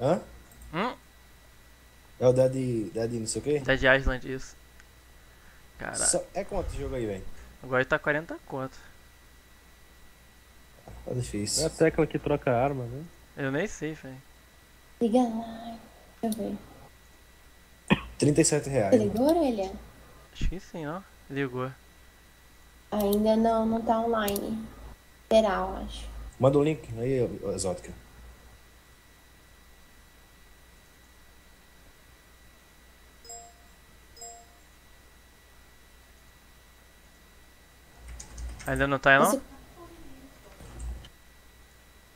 Hã? Hum? É o Dead, Dead não sei o quê? Dead Island, isso. Caralho. Só- É quanto o jogo aí, velho? Agora tá 40 conto. Tá difícil. É a tecla que troca arma, né? Eu nem sei, velho. Liga lá. Deixa eu ver. 37 Você reais. ligou, orelha? Acho que sim, ó. Ligou. Ainda não, não tá online. Será, eu acho. Manda o link aí, Exótica. Ainda não tá aí, não? Você-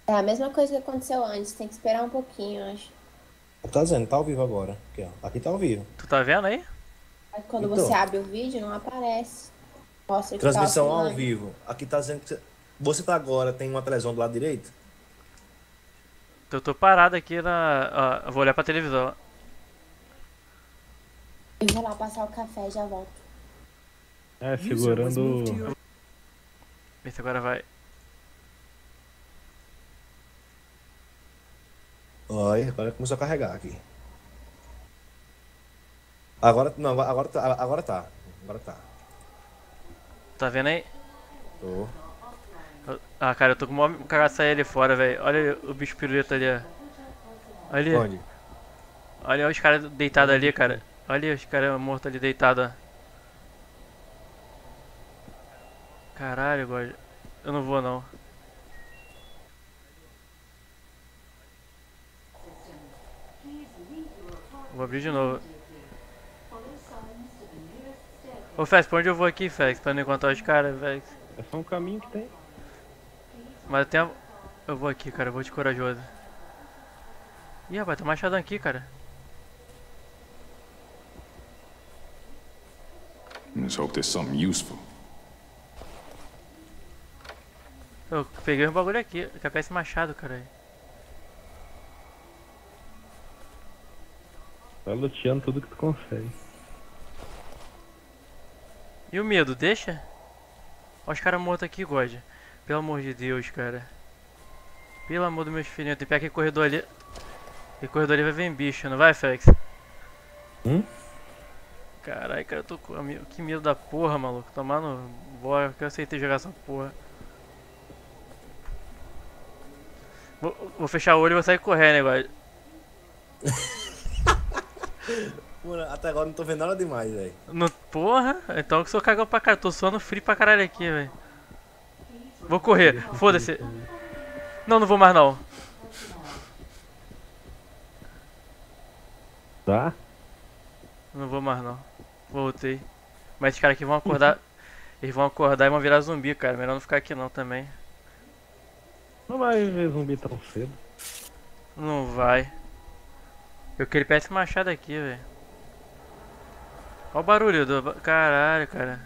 É a mesma coisa que aconteceu antes. Tem que esperar um pouquinho, acho. Tá dizendo, tá ao vivo agora. Aqui, ó. Aqui tá ao vivo. Tu tá vendo aí? Aí quando Então. você abre o vídeo, não aparece. Mostra tá Transmissão ao vivo. Aqui tá dizendo que você- você tá agora, tem uma televisão do lado direito? Eu tô parado aqui na. Ó, eu vou olhar pra televisão. Eu vou lá passar o café e já volto. É, segurando. Moved to your Vê se agora vai. Olha, agora começou a carregar aqui. Agora, não, agora, tá. Agora tá. Agora tá. Tá vendo aí? Tô. Ah, cara, eu tô com uma cagaça ali fora, velho. Olha o bicho piruleta ali, ó. Olha, Onde? olha os caras deitados ali, cara. Olha os caras mortos ali deitados, ó. Caralho, God. Eu não vou, não. Vou abrir de novo. Ô, Fex, pra onde eu vou aqui, Fex? Pra não encontrar os caras, Fex? É só um caminho que tem. Mas tem. a- Eu vou aqui, cara, eu vou de corajoso. Ih, rapaz, tem um machadão aqui, cara. Let's hope there's something useful. Eu peguei um bagulho aqui, capé esse machado, cara. Vai luteando tudo que tu consegue. E o medo, deixa? Olha os caras mortos aqui, God. Pelo amor de Deus, cara. Pelo amor dos meus filhinhos, tem que pegar aquele corredor ali. Aquele corredor ali vai vir bicho, não vai, Felix? Hum? Caralho, cara, eu tô com que medo da porra, maluco. Tomar no bora, que eu aceitei jogar essa porra. Vou, vou fechar o olho e vou sair correndo, né, God. Mano, até agora não tô vendo nada demais, velho. No, porra, então que sou cagão pra caralho. Tô suando frio pra caralho aqui, velho. Vou correr, foda-se. Não, não vou mais não. Tá? Não vou mais não. Voltei. Mas esses caras aqui vão acordar. Eles vão acordar e vão virar zumbi, cara. Melhor não ficar aqui não também. Não vai ver zumbi tão cedo. Não vai. Eu queria pegar esse machado aqui, velho. Olha o barulho do. Caralho, cara.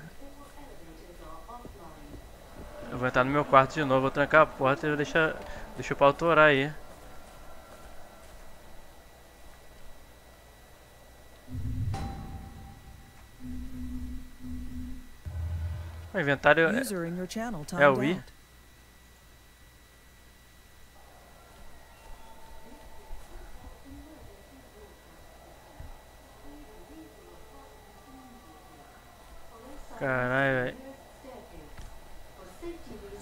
Eu vou entrar no meu quarto de novo, vou trancar a porta e vou deixar. Deixa o pau torar aí. O inventário é, é o I. out. Caralho, velho.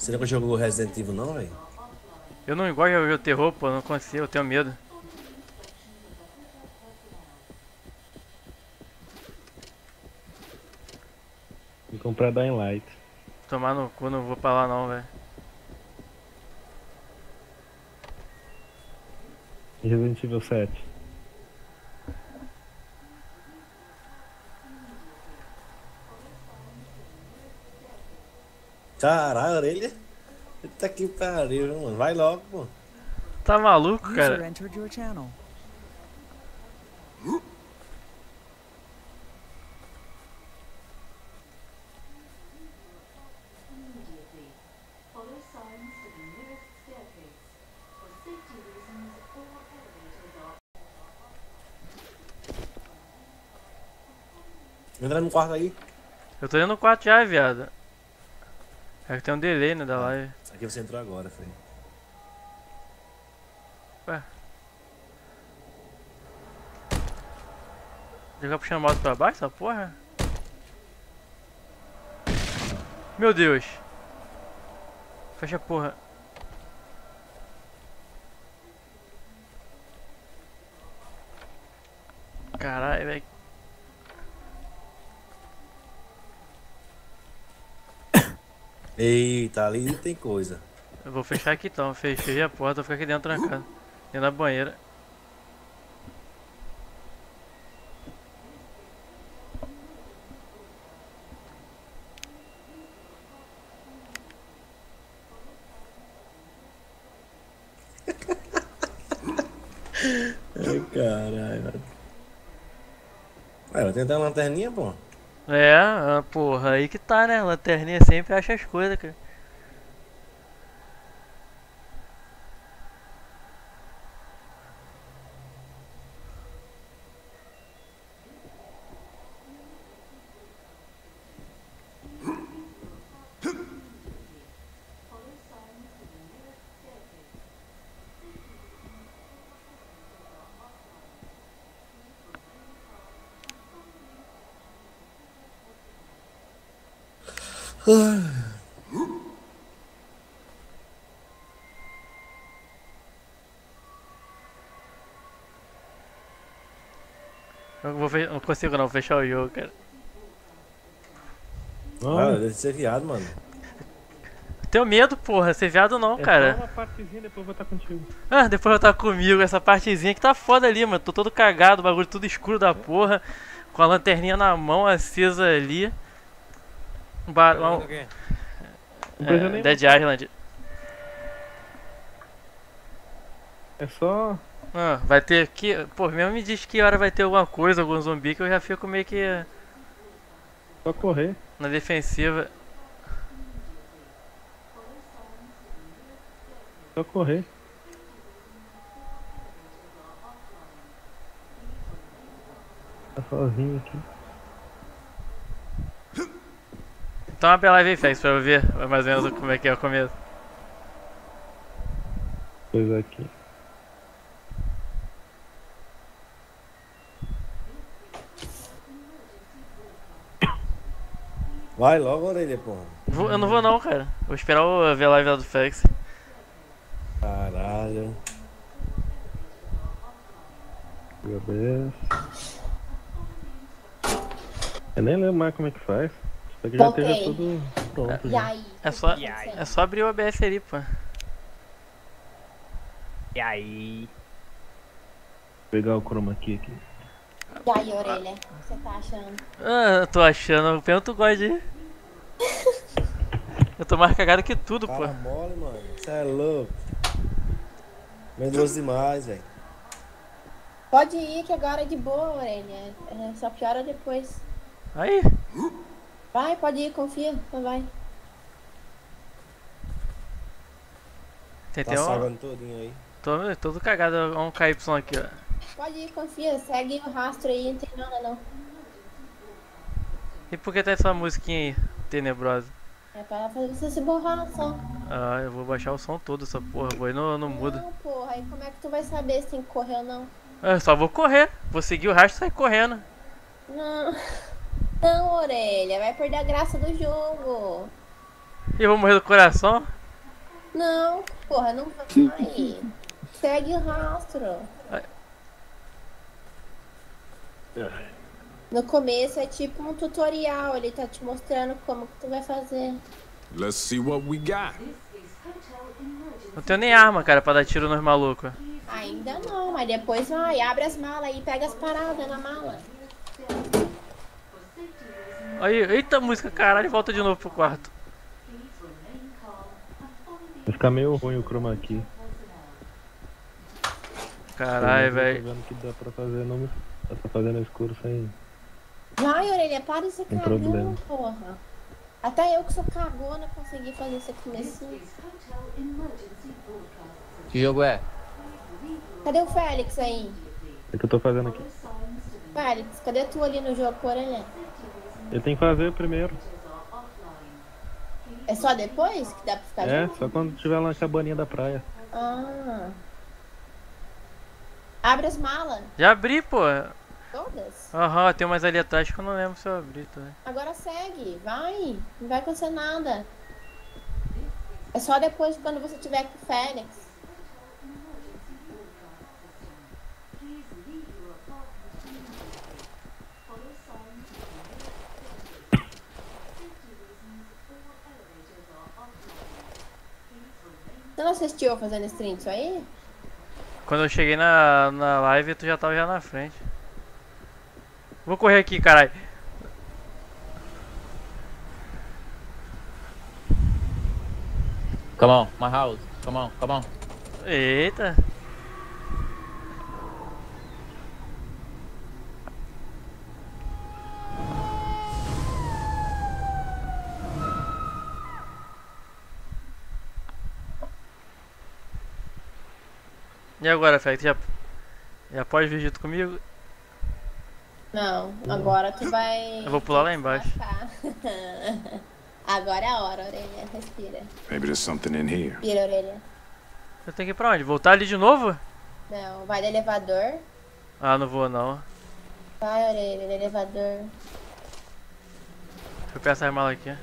Você nunca jogou Resident Evil, não, velho? Eu não gosto de jogar terror, pô, não consigo, eu tenho medo. Vou comprar Dying Light. Tomar no cu, não vou pra lá não, velho. Resident Evil 7. Caralho, a orelha. Eita que pariu, mano. Vai logo, pô. Tá maluco, cara? Entra no quarto aí. Eu tô indo no quarto já, viado. É que tem um delay né, da ah, live. Aqui você entrou agora, foi. Ué. Jogar puxando a moto pra baixo essa porra? Meu Deus! Fecha a porra. Caralho, velho. Eita, ali tem coisa. Eu vou fechar aqui então. Fechei a porta, vou ficar aqui dentro trancado. Dentro da banheira. Ai, caralho. vai tentar uma lanterninha, pô. É, ah, porra, aí que tá, né? Lanterninha sempre acha as coisas, cara. Eu vou fe... não consigo não fechar o jogo, cara. Ah, Ah, deve ser viado, mano. Tenho medo, porra. Ser viado não, é cara. só uma partezinha, depois eu vou estar contigo. Ah, depois eu tá comigo, essa partezinha que tá foda ali, mano. Tô todo cagado, o bagulho tudo escuro da porra. Com a lanterninha na mão, acesa ali. Um bar... um- é, Dead Island. É só. Ah, vai ter aqui. Pô, mesmo me diz que hora vai ter alguma coisa, algum zumbi, que eu já fico meio que Só correr. na defensiva. Só correr. Tá sozinho aqui. Então abre a live aí, Fex, pra eu ver mais ou menos como é que é o começo. Coisa aqui. Vai logo, orelha, porra. Vou- eu não vou não, cara. Vou esperar eu ver a live lá do Fex. Caralho. Beleza. Eu nem lembro mais como é que faz. Espero que já Voltei. esteja tudo pronto. E já. aí? É só, E aí? é só abrir o OBS ali, pô. E aí? Pegar o chroma key aqui. E aí, orelha? O que você tá achando? Ah, eu tô achando. Pergunta o God aí. Eu tô mais cagado que tudo, pô. Mole, mano. Você é louco. Medroso demais, velho. Pode ir que agora é de boa, orelha. É, só piora depois. Aí, Vai, pode ir, confia. Então vai. tem Tá até sagando todinho aí. Tô todo cagado. Olha um KY aqui, ó. Pode ir, confia. Segue o rastro aí, não tem nada não. E por que tá essa musiquinha aí, tenebrosa? É pra fazer você se borrar só. Ah, eu vou baixar o som todo, essa porra. Vou ir no, no mudo. Não, porra. Aí como é que tu vai saber se tem que correr ou não? Ah, só vou correr. Vou seguir o rastro e sair correndo. Não. Não, orelha. Vai perder a graça do jogo. E eu vou morrer do coração? Não, porra, não vai. Segue o rastro. No começo é tipo um tutorial, ele tá te mostrando como que tu vai fazer. Let's see what we got. Não tenho nem arma, cara, pra dar tiro nos malucos. Ainda não, mas depois vai, abre as malas aí, pega as paradas na mala. Aí, eita música, caralho, volta de novo pro quarto. Vai ficar meio ruim o chroma key. Caralho, Tô velho. vendo que dá pra fazer no, dá pra fazer no escuro sem. Vai, orelha, para de ser Tem cagão, problema. porra. Até eu que sou cagona consegui fazer isso aqui comecinho. Que jogo é? Cadê o Félix aí? É que eu tô fazendo aqui. Félix, cadê tu ali no jogo com orelha? Eu tenho que fazer primeiro. É só depois que dá pra ficar É, junto? só quando tiver lá na cabaninha da praia. Ah. Abre as malas. Já abri, pô. Todas? Aham, tem umas ali atrás que eu não lembro se eu abri também. Agora segue, vai. Não vai acontecer nada. É só depois quando você tiver com o Fênix. Você não assistiu fazendo stream disso aí? Quando eu cheguei na, na live, tu já tava já na frente. Vou correr aqui, caralho. Come on, my house. Come on, come on. Eita. E agora, Félix? Já, já pode vir junto comigo? Não, agora tu vai. Eu vou pular lá embaixo. Agora é a hora, orelha. Respira. Maybe there's something in here. Respira, orelha. Eu tenho que ir pra onde? Voltar ali de novo? Não, vai no elevador. Ah, não vou não. Vai, orelha, no elevador. Deixa eu pegar essa mala aqui.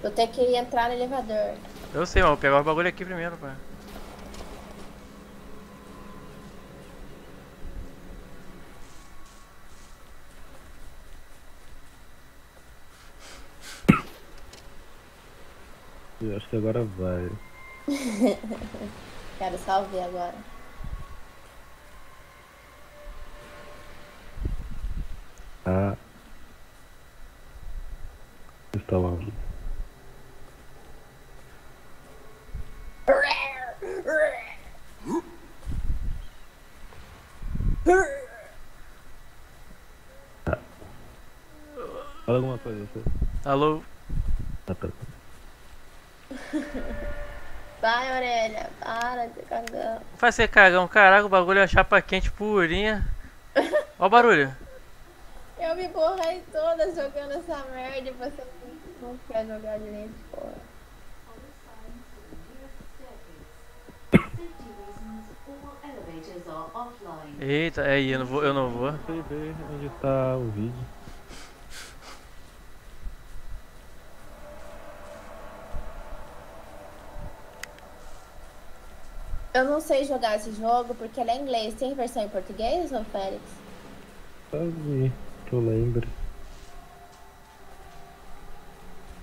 Vou ter que entrar no elevador. Eu sei, mas vou pegar o bagulho aqui primeiro, pá. Eu acho que agora vai. Quero só ver agora. Ah. Está lá. Fala alguma coisa, você. Alô? Ah, tá. Vai, orelha. Para de cagão. Faz ser cagão, caraca, o bagulho é chapa quente purinha. Ó o barulho. Eu me borrei toda jogando essa merda e você não quer jogar direito, porra. Eita, é aí, eu não vou, eu não vou. Não sei ver onde está o vídeo. Eu não sei jogar esse jogo porque ele é inglês. Tem versão em português, ô Félix? Quase que eu lembre.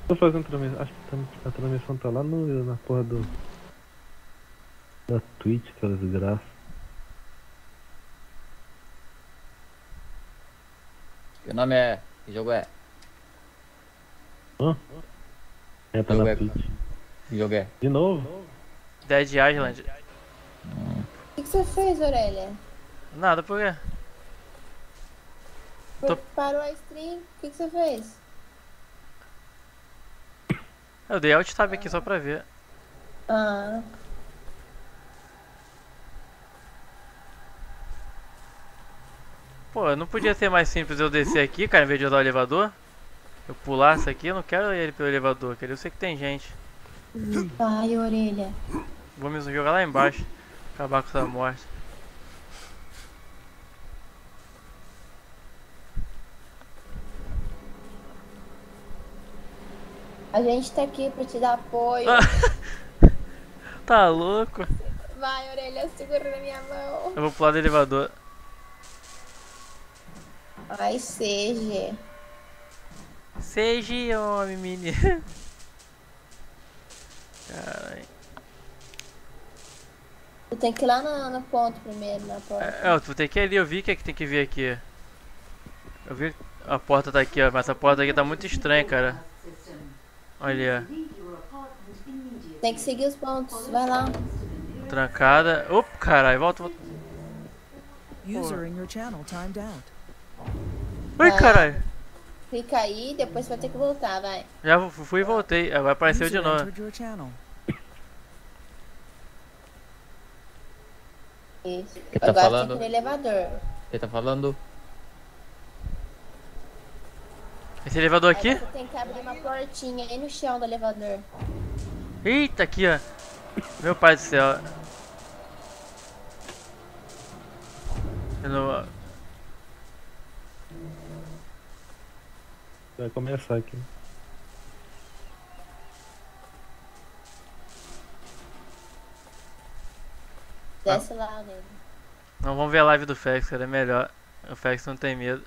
Tô fazendo transmissão. Acho que a transmissão tá lá no, na porra do. Da Twitch, aquela desgraça. Que nome é? Que jogo é? É, tá Jogo na é- Twitch. Que jogo é? De novo? Dead Island. O que, que você fez, orelha? Nada, por quê? Tô- Parou a stream? O que, que você fez? Eu dei alt tab aqui só pra ver. Ah, Pô, não podia ser mais simples eu descer aqui, cara, em vez de usar o elevador? Eu pulasse aqui, eu não quero ele pelo elevador, quero eu sei que tem gente. vai, orelha. Vou me jogar lá embaixo. Acabar com essa morte. A gente tá aqui pra te dar apoio. Tá louco? Vai, orelha, segura na minha mão. Eu vou pular do elevador. Ai, seja. Seja homem, menino. Caralho. Tu tem que ir lá no, no ponto primeiro, na porta. É, tu tem que ir ali, eu vi que é que tem que vir aqui. Eu vi a porta tá aqui, ó, mas essa porta aqui tá muito estranha, cara. Olha, Tem que seguir os pontos. Vai lá. trancada. Opa, caralho, volta, volta. User in your channel timed out. Ui, caralho. Clica aí, depois você vai ter que voltar, vai. Já fu- fui e voltei, agora apareceu de novo. Ele tá falando? Ele tá falando? Esse elevador aqui? Aí você tem que abrir uma portinha aí no chão do elevador. Eita, aqui, ó. Meu pai do céu. Eu não... Vai começar aqui. Desce lá nele. Não, vamos ver a live do Fex, cara, é melhor. O Fex não tem medo.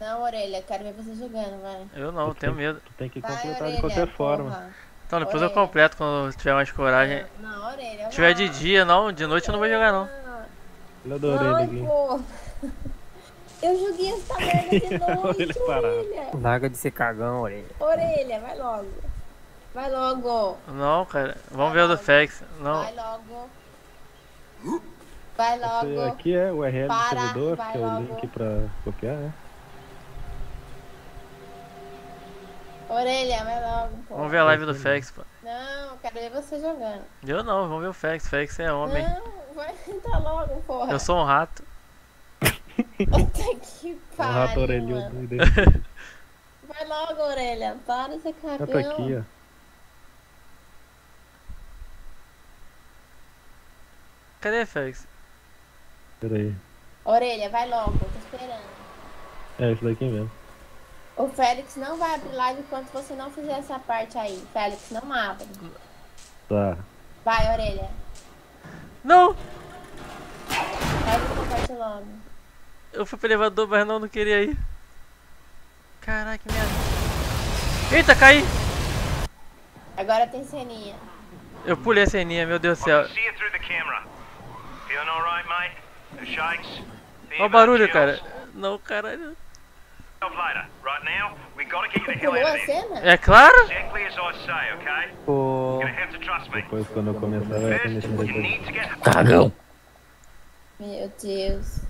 Não, orelha, quero ver você jogando, vai. Eu não, eu tenho medo. Tu tem que Vai, completar orelha, de qualquer forma. porra. Então, depois eu Orelha. completo quando tiver mais coragem. Não, orelha. Se tiver vai. de dia, não, de noite eu não vou jogar não. Ele adorei Ai, aqui. pô. Eu joguei essa merda de noite, orelha. Larga de ser cagão, orelha. Orelha, vai logo. Vai logo. Não, cara. Vamos ver o do Fex. Não. Vai logo. Vai Esse logo. aqui é o URL Para, do servidor, vai que é o logo. link pra copiar, né? Orelha, vai logo, pô. Vamos ver a live do Fex, pô. Não, quero ver você jogando. Eu não, vamos ver o Fex. Fex é homem. Não, vai entrar logo, porra. Eu sou um rato. Puta que pariu, rato orelhudo. mano. idêntico. Vai logo, orelha. Para de ser cagão. tá aqui, ó. Cadê Fex? Pera aí. Orelha, vai logo, tô esperando. É esse daqui mesmo. O Félix não vai abrir live enquanto você não fizer essa parte aí. Félix, não abre. Tá. Vai, orelha. Não! Faz essa parte logo. Eu fui pro elevador, mas não, não queria ir. Caraca, merda. Eita, caí! Agora tem ceninha. Eu pulei a ceninha, meu Deus do céu. Olha o barulho, cara. Não, caralho. Later. Right now, we gotta get you the hell Pulou out a of here. cena? É claro? Pô. Depois quando eu começar vai começar get Cagão. Meu Deus.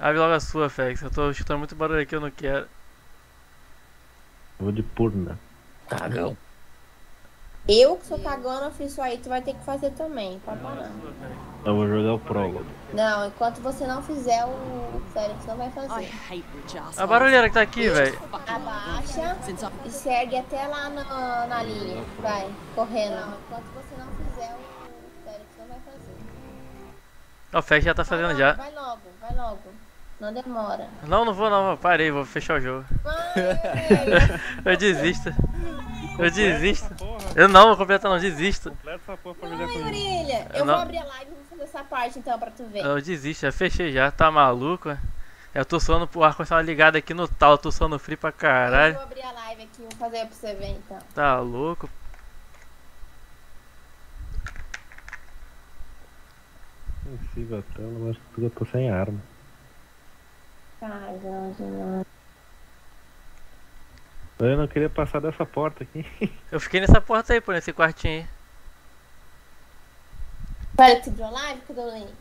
Abre logo a sua, Fex. Eu tô escutando muito barulho aqui, eu não quero. Eu Vou de purna. Cagão. Eu que sou cagona, fiz isso aí, tu vai ter que fazer também. Pode parar. Eu vou jogar o prólogo. Não, enquanto você não fizer, o Félix não vai fazer. A barulheira que tá aqui, velho. Abaixa e segue até lá na, na linha. Vai, correndo. Não, enquanto você não fizer, o Félix não vai fazer. O Fex já tá fazendo já. Vai logo, vai logo. Não demora. Não, não vou não, parei, vou fechar o jogo. Vai, Eu desisto. Eu desisto. Eu não, vou completar não, desisto. Completa essa porra pra Vai, orelha. Eu Não. vou abrir a live e vou fazer essa parte então pra tu ver. Eu desisto, já fechei já, tá maluco? Eu tô suando pro ar-condicionado ligado aqui no tal, eu tô suando frio pra Eu caralho. vou abrir a live aqui, vou fazer pra você ver então. Tá louco? Sensível a tela, mas acho que eu tô sem arma. Novo. Eu não queria passar dessa porta aqui. Eu fiquei nessa porta aí, pô, nesse quartinho aí. Félix abriu a live? Cadê o link?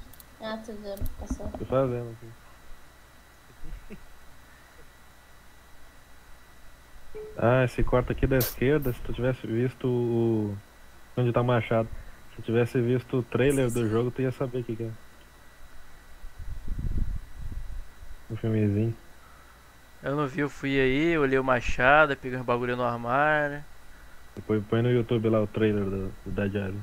Ah, tudo passou. Tô fazendo aqui. Ah, esse corte aqui da esquerda, se tu tivesse visto o. Onde tá o machado. Se tu tivesse visto o trailer do jogo, tu ia saber o que, que é. O filmezinho. Eu não vi, eu fui aí, olhei o machado, peguei uns bagulho no armário. Depois põe no YouTube lá o trailer do, do Dead Island.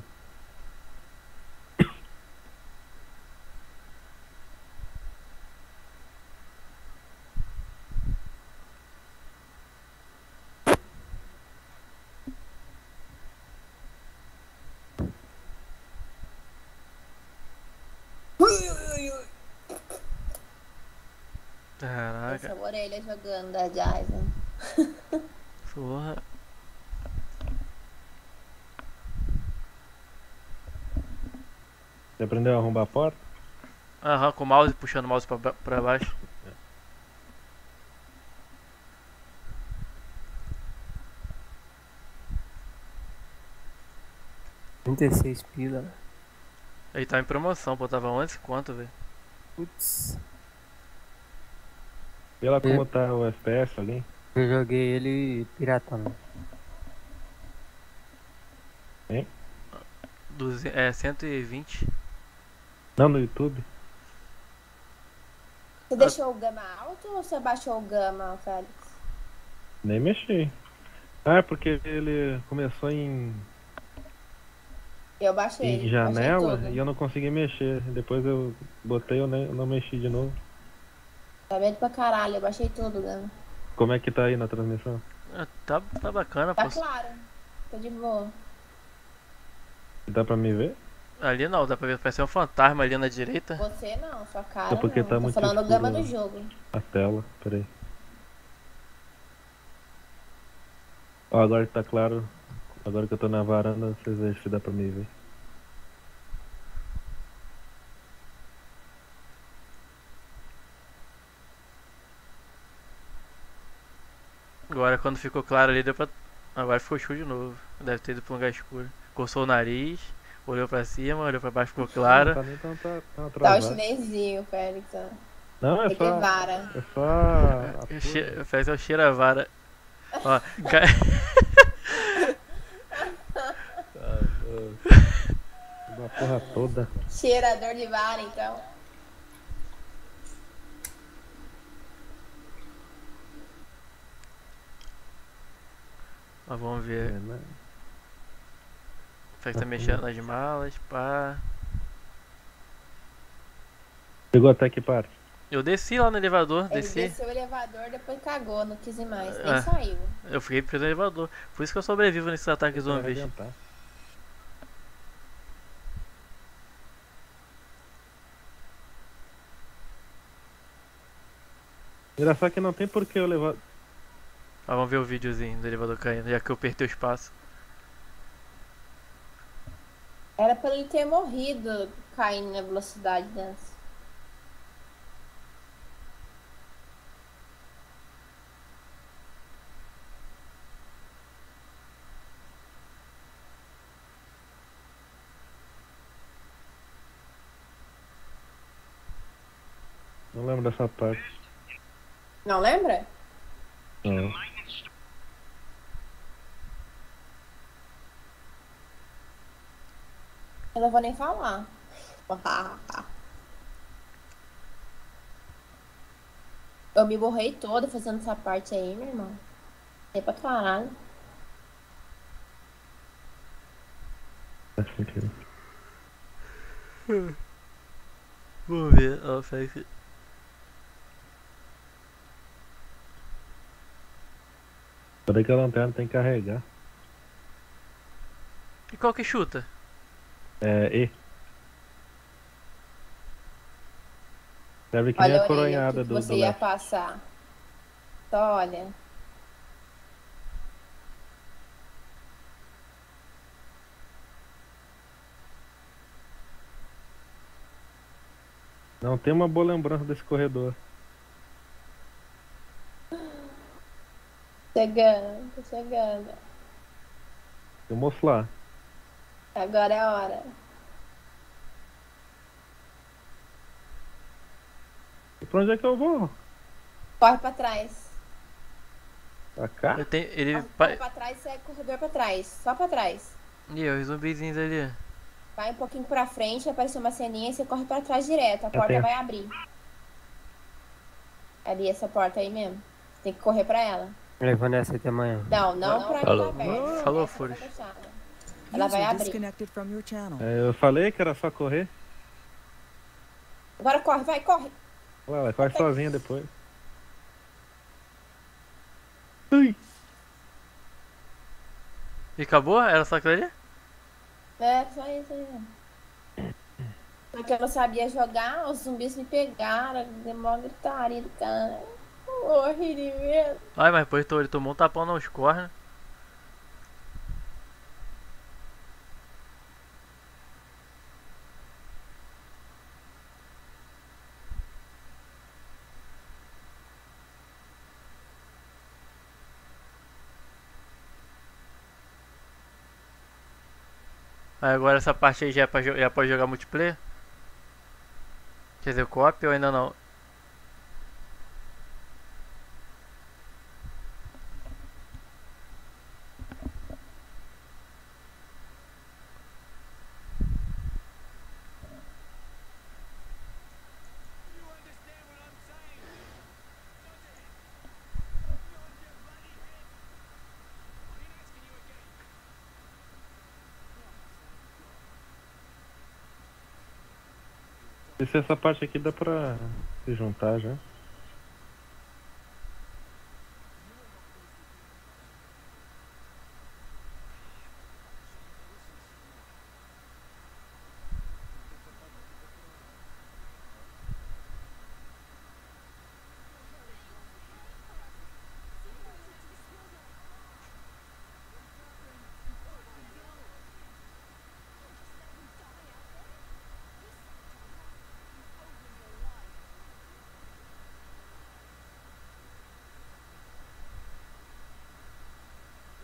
Essa orelha jogando da Jason. porra. Você aprendeu a arrombar a porta? Aham, com o mouse, puxando o mouse pra, pra baixo. Trinta e seis pila. Ele tá em promoção, pô, tava 11 quanto, velho? Putz. Lá como tá o FPS ali. Eu joguei ele piratão. Duze- É, 120. Não, no YouTube. Você deixou o gama alto ou você baixou o gama, Félix? Nem mexi. Ah, é porque ele começou em, Eu baixei. em baixei janela tudo. e eu não consegui mexer. Depois eu botei nem- eu não mexi de novo. Tá vendo pra caralho, eu baixei tudo, gama. Como é que tá aí na transmissão? Ah, Tá, tá bacana, Tá pô. claro. Tô de boa. Dá pra me ver? Ali não, dá pra ver, parece um fantasma ali na direita. Você não, sua cara É porque não. tá Tô muito falando o escuro, gama né? do jogo. A tela, peraí. Ó, agora que tá claro. Agora que eu tô na varanda, vocês vejam se dá pra me ver. Agora quando ficou claro ali deu pra. Agora ficou escuro de novo. Deve ter ido pra um lugar escuro. Coçou o nariz, olhou pra cima, olhou pra baixo, ficou Não claro. tá nem tão, tá, tão Tá o atrasado. chinesinho, Félix. Não, é só. vara. É só. O che- Faz o cheiro a vara. Ó, ca- Da porra toda. Cheirador de vara, então. Ó, vamos É, ver. né? Faz tá mexendo nas malas, pá. Chegou até que parte? Eu desci lá no elevador, Ele desci. desceu o elevador, depois cagou, não quis ir mais. Nem Ah. saiu. Eu fiquei preso no elevador. Por isso que eu sobrevivo nesses ataques arrebentar. Engraçado que não tem por que eu levar. Ó, vamos ver o videozinho do elevador caindo, já que eu apertei o espaço. Era pra ele ter morrido caindo na velocidade dessa. Não lembro dessa parte. Não lembra? Não. Eu não vou nem falar. Eu me borrei toda fazendo essa parte aí, meu irmão. É pra caralho. Vamos ver, ó, faz. Peraí que a lanterna tem que carregar. E qual que chuta? É, E. Serve que nem a coronhada que do, você do ia passar. Só olha. Não tem uma boa lembrança desse corredor. Chegando, chegando. Eu mostro lá. Agora é a hora. E pra onde é que eu vou? Corre pra trás. Pra cá? Eu tenho, ele. Corre Pa... pra trás, segue o corredor pra trás. Só pra trás. Ih, os zumbizinhos ali. Vai um pouquinho pra frente, vai aparecer uma ceninha e você corre pra trás direto. A porta tenho. vai abrir. Abrir essa porta aí mesmo. Tem que correr pra ela. Levando essa até amanhã. Não, não pra Falou. ela tá. Falou, Essa Fúria. Ela vai abrir. É, eu falei que era só correr. Agora corre, vai, corre. Ela corre sozinha depois. Ui. E acabou? Era só aquilo ali? É, só isso aí. Só que eu não sabia jogar, os zumbis me pegaram, deu mó gritaria do cara. Morri de medo. Ai, mas depois ele tomou um tapão nos cornos. Agora essa parte aí já, é pra, já jogar multiplayer? Quer dizer, co-op ou ainda não? E se essa parte aqui dá pra se juntar já?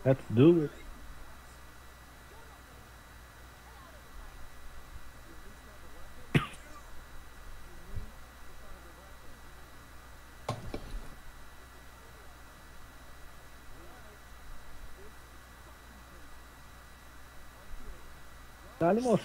Let's do it. Dale,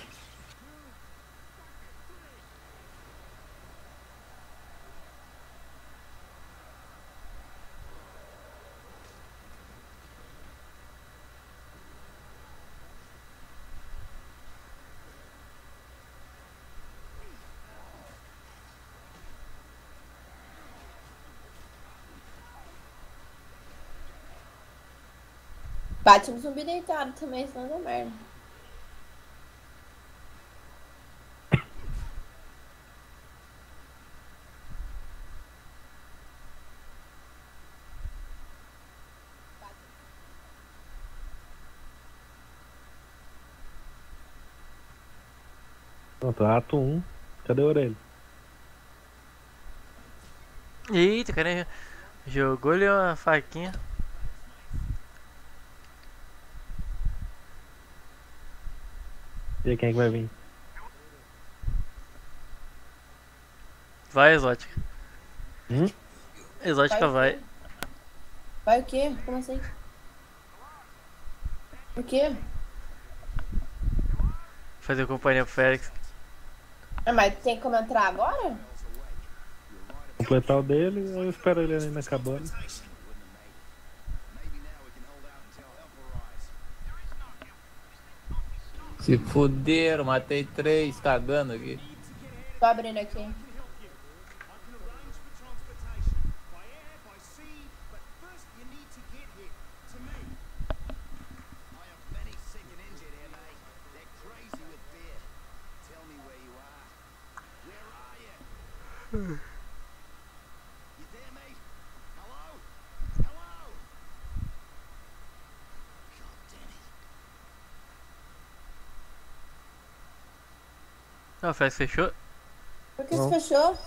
Bate um zumbi deitado também, senão dá merda. Pronto, ato 1. Cadê a orelha? Eita, cara, jogou-lhe uma faquinha. Aí, quem é que vai vir? Vai, exótica. Hum? Exótica vai. Vai o quê? Como assim? O quê? Fazer companhia pro Félix. Ah, mas tem como entrar agora? Completar o dele, eu espero ele ali na cabana. Se fuderam, matei três, cagando aqui. Tô abrindo aqui. Ah, o Félix fechou? Por que Não. você fechou?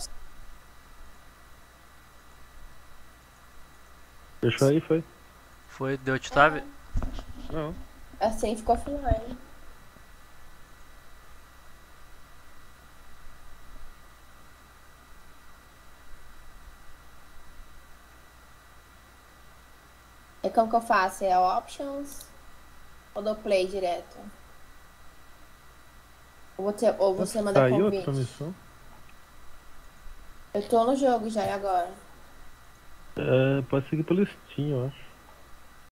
Fechou aí, foi? Foi, deu tab? Não. Assim ficou offline. É como que eu faço? É options ou dou play direto? Ou você, ou você manda Saiu outra convite? missão? Eu tô no jogo já, e agora? É, pode seguir pelo Steam, eu acho.